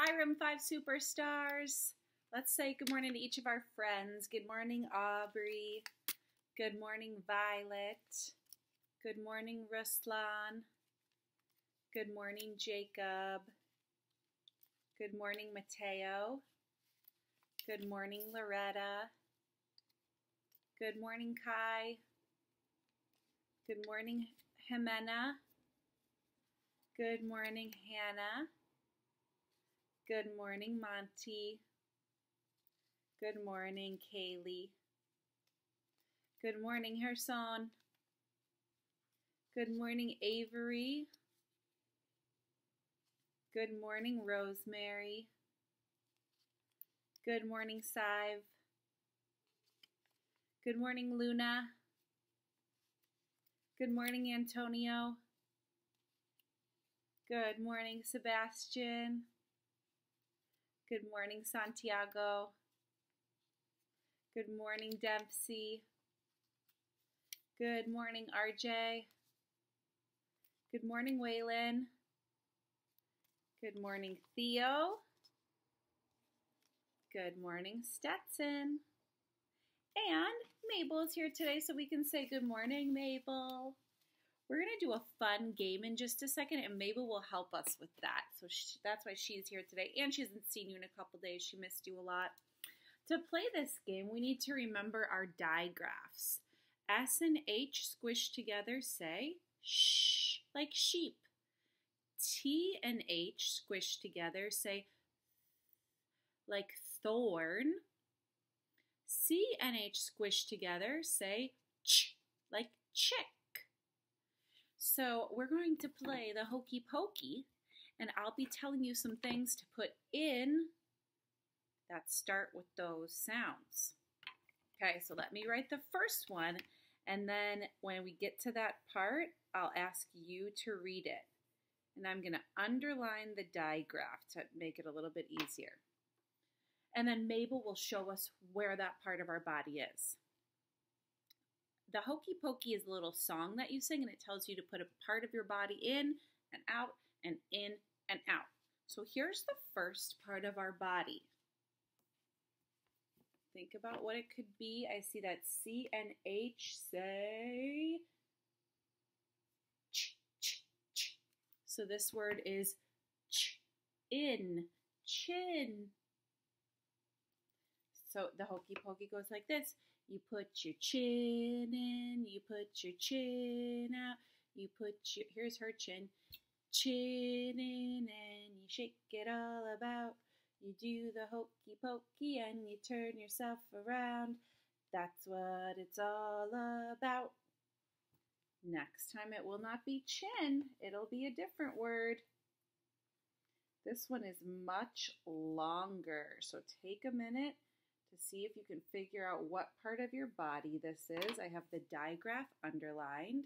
Hi, Room 5 superstars. Let's say good morning to each of our friends. Good morning, Aubrey. Good morning, Violet. Good morning, Ruslan. Good morning, Jacob. Good morning, Mateo. Good morning, Loretta. Good morning, Kai. Good morning, Jimena. Good morning, Hannah. Good morning, Monty. Good morning, Kaylee. Good morning, Herson. Good morning, Avery. Good morning, Rosemary. Good morning, Sive. Good morning, Luna. Good morning, Antonio. Good morning, Sebastian. Good morning, Santiago. Good morning, Dempsey. Good morning, RJ. Good morning, Waylon. Good morning, Theo. Good morning, Stetson. And Mabel is here today, so we can say good morning, Mabel. We're going to do a fun game in just a second, and Mabel will help us with that. So she, that's why she's here today. And she hasn't seen you in a couple days. She missed you a lot. To play this game, we need to remember our digraphs. S and H squished together say shh, like sheep. T and H squished together say like thorn. C and H squished together say ch, like chick. So we're going to play the hokey pokey, and I'll be telling you some things to put in that start with those sounds. Okay, so let me write the first one, and then when we get to that part, I'll ask you to read it. And I'm going to underline the digraph to make it a little bit easier. And then Mabel will show us where that part of our body is the hokey pokey is a little song that you sing and it tells you to put a part of your body in and out and in and out. So here's the first part of our body. Think about what it could be. I see that C and H say ch, ch, ch. So this word is ch, in, chin. So the hokey pokey goes like this. You put your chin in, you put your chin out, you put your, here's her chin, chin in, and you shake it all about. You do the hokey pokey and you turn yourself around. That's what it's all about. Next time it will not be chin, it'll be a different word. This one is much longer, so take a minute to see if you can figure out what part of your body this is. I have the digraph underlined.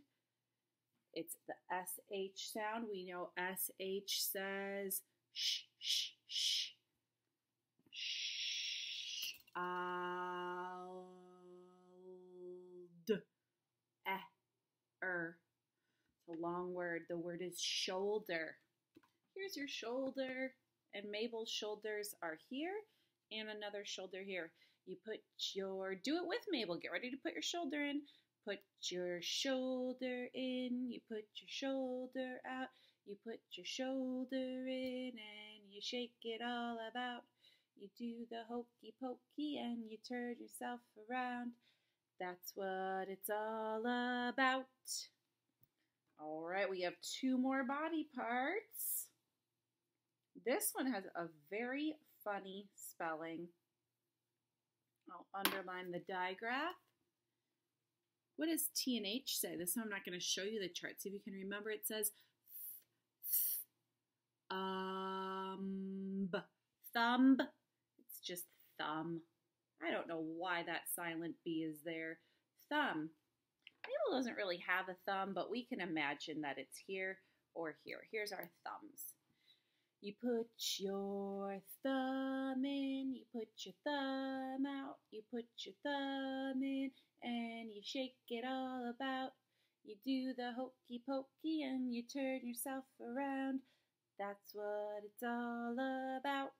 It's the SH sound. We know SH says sh, sh, sh. Sh. Ald. Eh. Er. It's a long word. The word is shoulder. Here's your shoulder. And Mabel's shoulders are here and another shoulder here. You put your, do it with Mabel. Get ready to put your shoulder in. Put your shoulder in. You put your shoulder out. You put your shoulder in and you shake it all about. You do the hokey pokey and you turn yourself around. That's what it's all about. All right, we have two more body parts. This one has a very funny spelling. I'll underline the digraph. What does T and H say? This one I'm not going to show you the chart. See if you can remember. It says um, thumb. It's just thumb. I don't know why that silent B is there. Thumb. Mabel doesn't really have a thumb, but we can imagine that it's here or here. Here's our thumbs. You put your thumb in, you put your thumb out, you put your thumb in, and you shake it all about. You do the hokey pokey and you turn yourself around. That's what it's all about.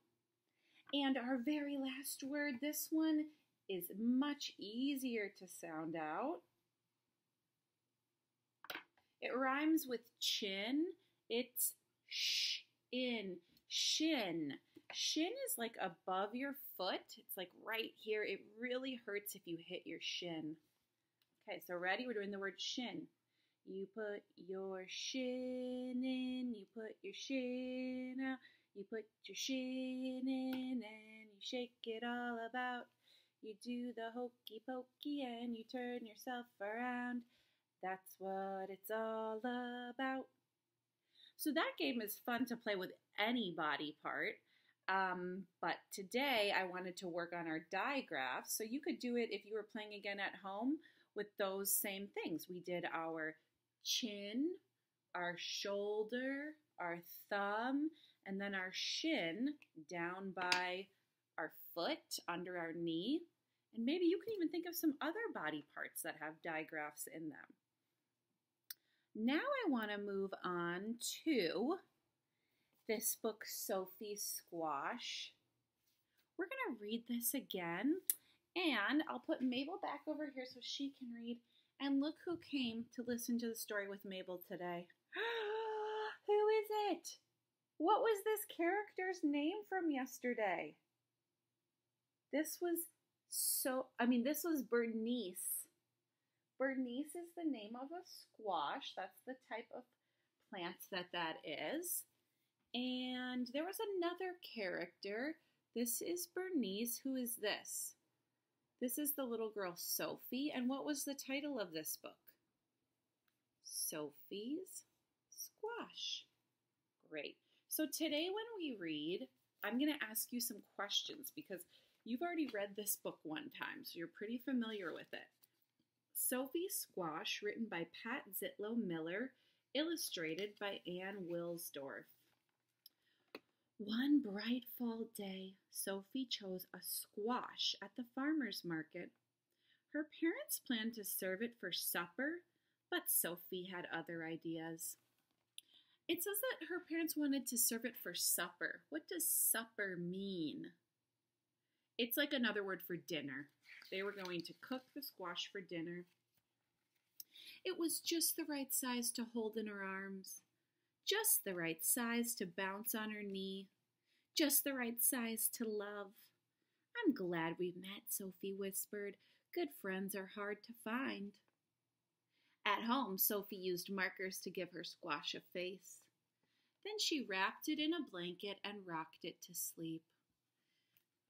And our very last word, this one is much easier to sound out. It rhymes with chin. It's sh in shin. Shin is like above your foot. It's like right here. It really hurts if you hit your shin. Okay, so ready? We're doing the word shin. You put your shin in, you put your shin out, you put your shin in and you shake it all about. You do the hokey pokey and you turn yourself around. That's what it's all about. So that game is fun to play with any body part. Um, but today I wanted to work on our digraphs. So you could do it if you were playing again at home with those same things. We did our chin, our shoulder, our thumb, and then our shin down by our foot, under our knee. And maybe you can even think of some other body parts that have digraphs in them. Now I want to move on to this book, Sophie Squash. We're going to read this again, and I'll put Mabel back over here so she can read. And look who came to listen to the story with Mabel today. who is it? What was this character's name from yesterday? This was so, I mean, this was Bernice. Bernice is the name of a squash. That's the type of plant that that is. And there was another character. This is Bernice. Who is this? This is the little girl Sophie. And what was the title of this book? Sophie's Squash. Great. So today when we read, I'm going to ask you some questions because you've already read this book one time, so you're pretty familiar with it. Sophie Squash, written by Pat Zietlow Miller, illustrated by Anne Wilsdorf. One bright fall day, Sophie chose a squash at the farmer's market. Her parents planned to serve it for supper, but Sophie had other ideas. It says that her parents wanted to serve it for supper. What does supper mean? It's like another word for dinner. They were going to cook the squash for dinner. It was just the right size to hold in her arms just the right size to bounce on her knee, just the right size to love. I'm glad we met, Sophie whispered. Good friends are hard to find. At home, Sophie used markers to give her squash a face. Then she wrapped it in a blanket and rocked it to sleep.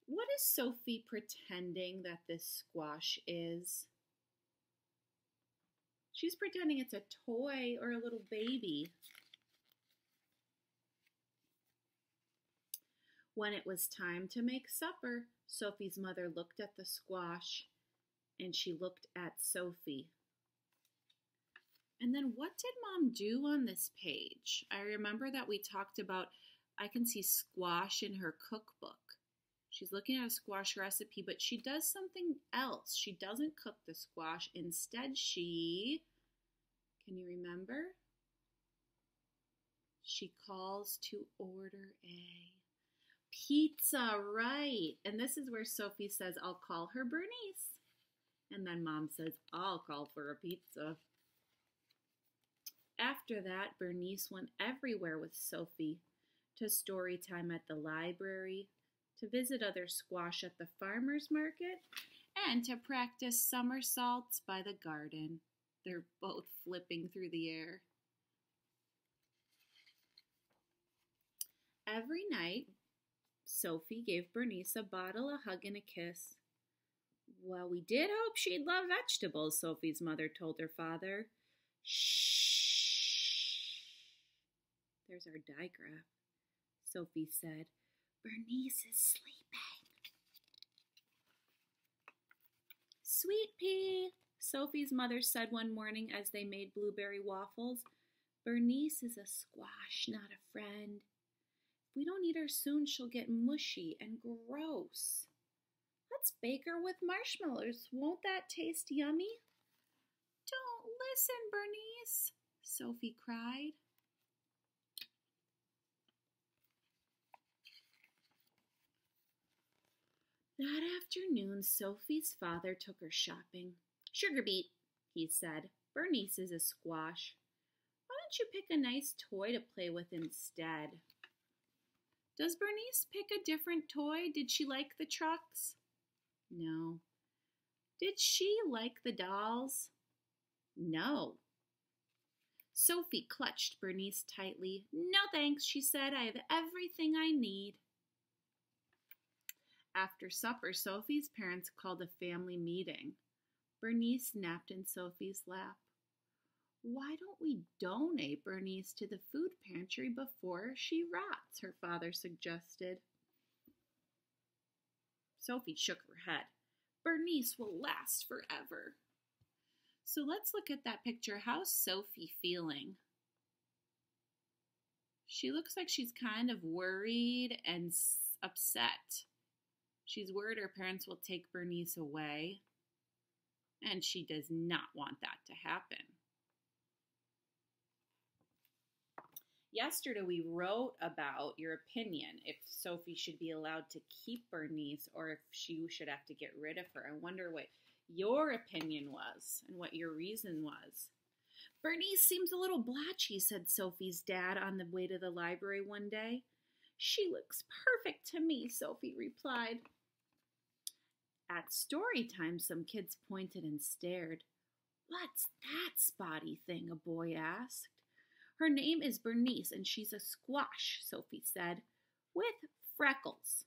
What is Sophie pretending that this squash is? She's pretending it's a toy or a little baby. When it was time to make supper, Sophie's mother looked at the squash and she looked at Sophie. And then what did mom do on this page? I remember that we talked about, I can see squash in her cookbook. She's looking at a squash recipe, but she does something else. She doesn't cook the squash. Instead, she, can you remember? She calls to order a Pizza, right. And this is where Sophie says, I'll call her Bernice. And then mom says, I'll call for a pizza. After that, Bernice went everywhere with Sophie to story time at the library, to visit other squash at the farmer's market, and to practice somersaults by the garden. They're both flipping through the air. Every night, Sophie gave Bernice a bottle, a hug, and a kiss. Well, we did hope she'd love vegetables, Sophie's mother told her father. Shh. There's our digraph, Sophie said. Bernice is sleeping. Sweet pea, Sophie's mother said one morning as they made blueberry waffles. Bernice is a squash, not a friend. If we don't eat her soon, she'll get mushy and gross. Let's bake her with marshmallows. Won't that taste yummy? Don't listen, Bernice, Sophie cried. That afternoon, Sophie's father took her shopping. Sugar beet, he said. Bernice is a squash. Why don't you pick a nice toy to play with instead? Does Bernice pick a different toy? Did she like the trucks? No. Did she like the dolls? No. Sophie clutched Bernice tightly. No thanks, she said. I have everything I need. After supper, Sophie's parents called a family meeting. Bernice napped in Sophie's lap. Why don't we donate Bernice to the food pantry before she rots? her father suggested. Sophie shook her head. Bernice will last forever. So let's look at that picture. How's Sophie feeling? She looks like she's kind of worried and upset. She's worried her parents will take Bernice away, and she does not want that to happen. Yesterday, we wrote about your opinion if Sophie should be allowed to keep Bernice or if she should have to get rid of her. I wonder what your opinion was and what your reason was. Bernice seems a little blotchy, said Sophie's dad on the way to the library one day. She looks perfect to me, Sophie replied. At story time, some kids pointed and stared. What's that spotty thing? a boy asked. Her name is Bernice, and she's a squash, Sophie said, with freckles.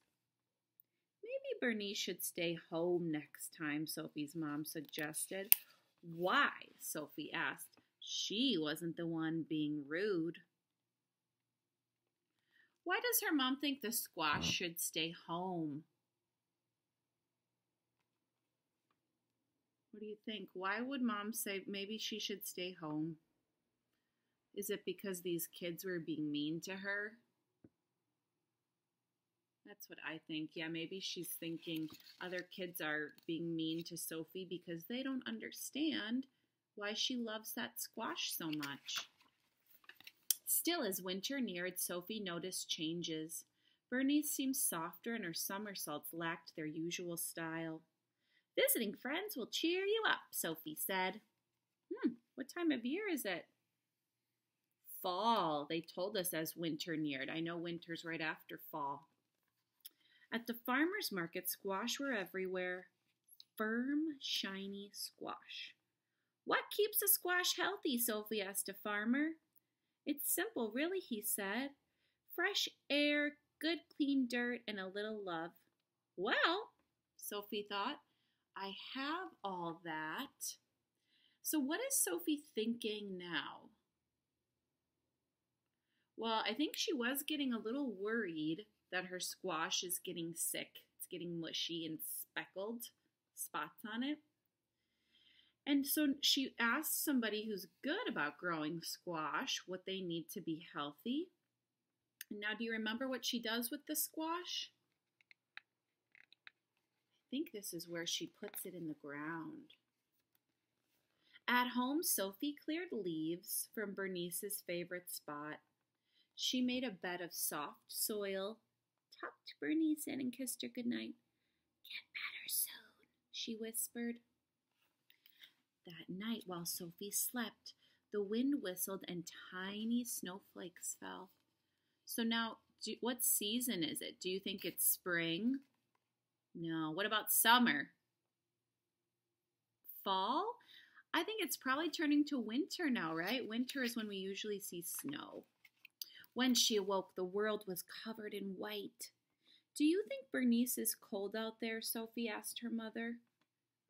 Maybe Bernice should stay home next time, Sophie's mom suggested. Why? Sophie asked. She wasn't the one being rude. Why does her mom think the squash should stay home? What do you think? Why would mom say maybe she should stay home? Is it because these kids were being mean to her? That's what I think. Yeah, maybe she's thinking other kids are being mean to Sophie because they don't understand why she loves that squash so much. Still, as winter neared, Sophie noticed changes. Bernice seemed softer and her somersaults lacked their usual style. Visiting friends will cheer you up, Sophie said. Hmm, what time of year is it? fall. They told us as winter neared. I know winter's right after fall. At the farmer's market, squash were everywhere. Firm, shiny squash. What keeps a squash healthy? Sophie asked a farmer. It's simple, really, he said. Fresh air, good clean dirt, and a little love. Well, Sophie thought, I have all that. So, what is Sophie thinking now? Well, I think she was getting a little worried that her squash is getting sick. It's getting mushy and speckled, spots on it. And so she asked somebody who's good about growing squash what they need to be healthy. And now, do you remember what she does with the squash? I think this is where she puts it in the ground. At home, Sophie cleared leaves from Bernice's favorite spot she made a bed of soft soil, tucked Bernice in, and kissed her good night. Get better soon, she whispered. That night, while Sophie slept, the wind whistled and tiny snowflakes fell. So now, do, what season is it? Do you think it's spring? No. What about summer? Fall? I think it's probably turning to winter now, right? Winter is when we usually see snow. When she awoke, the world was covered in white. Do you think Bernice is cold out there? Sophie asked her mother.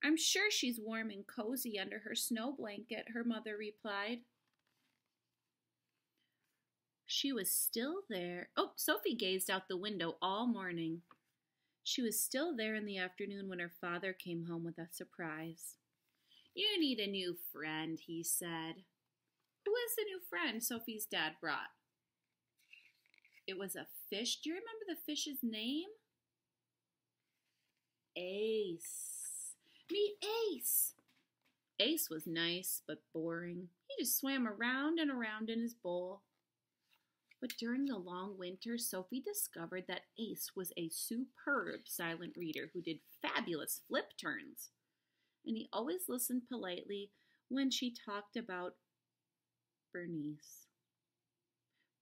I'm sure she's warm and cozy under her snow blanket, her mother replied. She was still there. Oh, Sophie gazed out the window all morning. She was still there in the afternoon when her father came home with a surprise. You need a new friend, he said. Who is the new friend Sophie's dad brought? It was a fish. Do you remember the fish's name? Ace. Meet Ace. Ace was nice but boring. He just swam around and around in his bowl. But during the long winter, Sophie discovered that Ace was a superb silent reader who did fabulous flip turns. And he always listened politely when she talked about Bernice.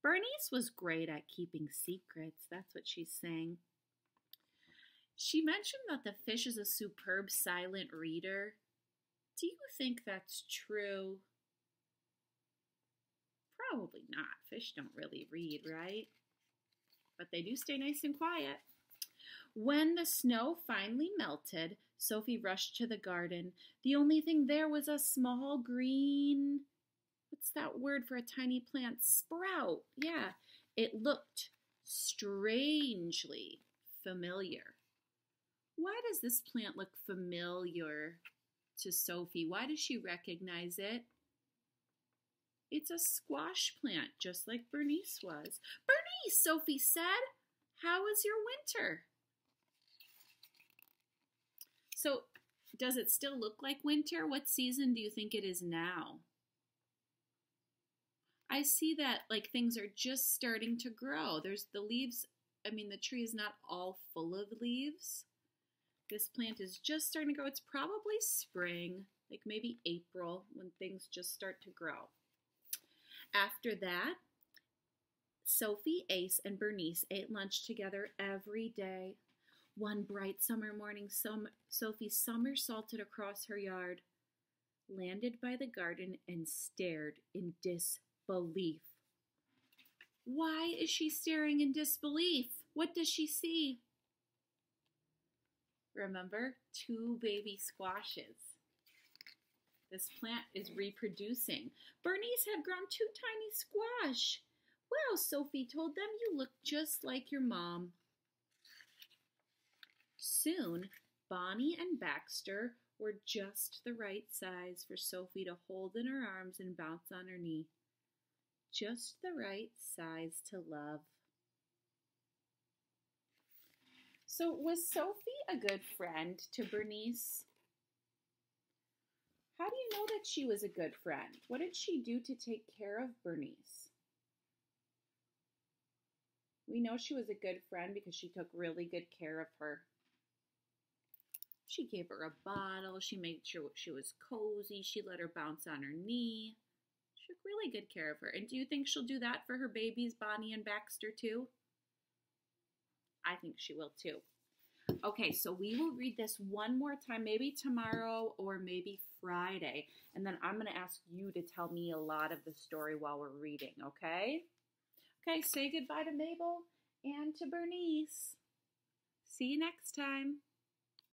Bernice was great at keeping secrets, that's what she's saying. She mentioned that the fish is a superb silent reader. Do you think that's true? Probably not. Fish don't really read, right? But they do stay nice and quiet. When the snow finally melted, Sophie rushed to the garden. The only thing there was a small green. What's that word for a tiny plant? Sprout. Yeah. It looked strangely familiar. Why does this plant look familiar to Sophie? Why does she recognize it? It's a squash plant, just like Bernice was. Bernice, Sophie said, how was your winter? So, does it still look like winter? What season do you think it is now? I see that like things are just starting to grow. There's the leaves, I mean, the tree is not all full of leaves. This plant is just starting to grow. It's probably spring, like maybe April, when things just start to grow. After that, Sophie, Ace, and Bernice ate lunch together every day. One bright summer morning, some, Sophie somersaulted across her yard, landed by the garden, and stared in disbelief. Why is she staring in disbelief? What does she see? Remember, two baby squashes. This plant is reproducing. Bernice had grown two tiny squash. Well, Sophie told them, you look just like your mom. Soon, Bonnie and Baxter were just the right size for Sophie to hold in her arms and bounce on her knee. Just the right size to love. So, was Sophie a good friend to Bernice? How do you know that she was a good friend? What did she do to take care of Bernice? We know she was a good friend because she took really good care of her. She gave her a bottle. She made sure she was cozy. She let her bounce on her knee. She took really good care of her. And do you think she'll do that for her babies, Bonnie and Baxter, too? I think she will too. Okay, so we will read this one more time, maybe tomorrow or maybe Friday. And then I'm going to ask you to tell me a lot of the story while we're reading, okay? Okay, say goodbye to Mabel and to Bernice. See you next time.